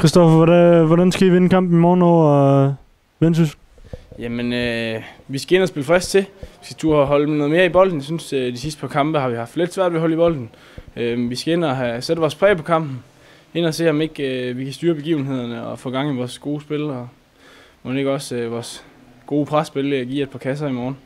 Christoffer, hvordan, hvordan skal I vinde kampen i morgen over uh, Ventus? Jamen, øh, vi skal ind og spille frisk til. Vi skal turde holde noget mere i bolden. Jeg synes, øh, de sidste par kampe har vi haft lidt svært ved at holde i bolden. Øh, vi skal ind og have, sætte vores præg på kampen. Ind og se, om ikke øh, vi kan styre begivenhederne og få gang i vores gode spil. Og må ikke også øh, vores gode presspil øh, give et par kasser i morgen.